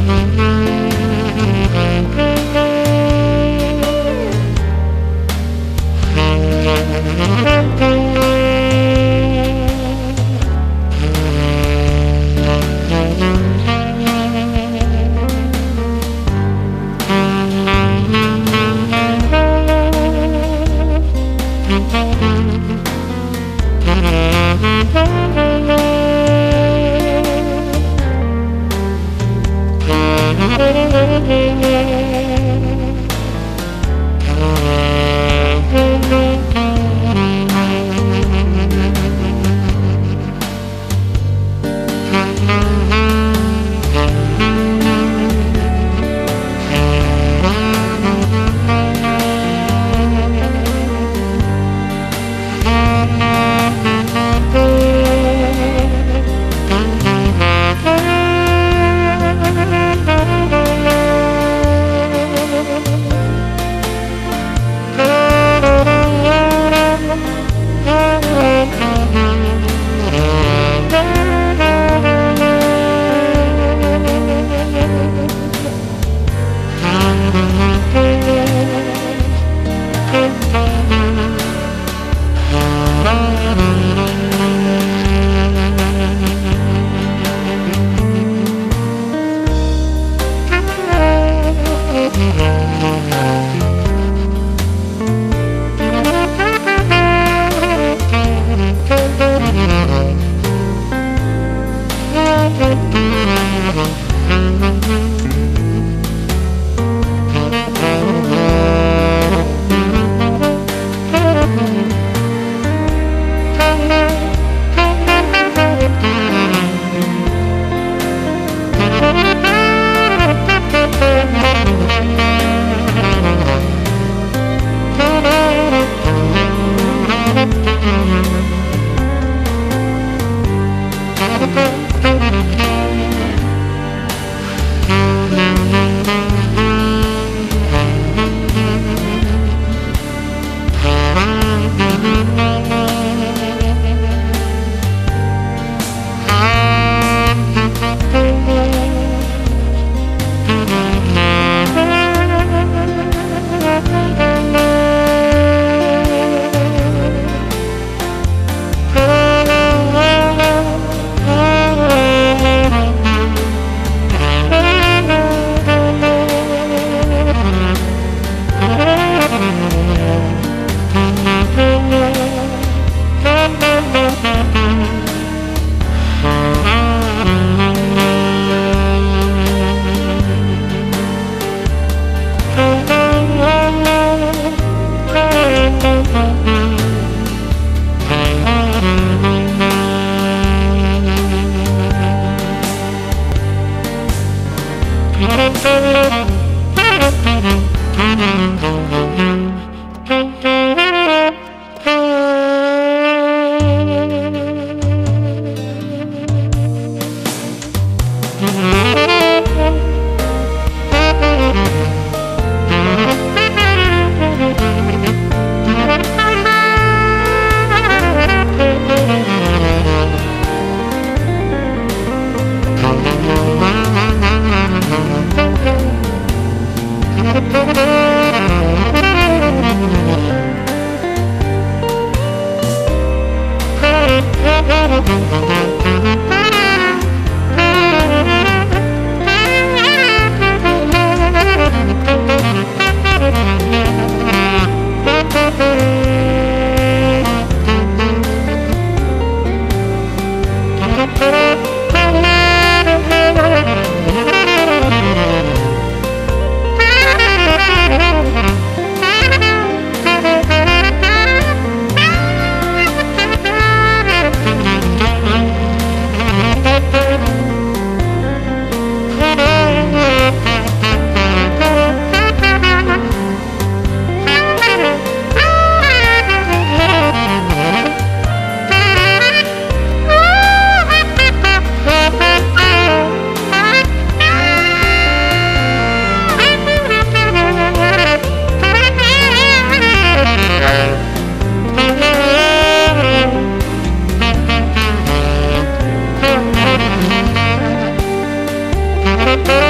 Música Thank you. Thank you.